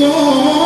Oh.